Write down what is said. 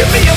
give me a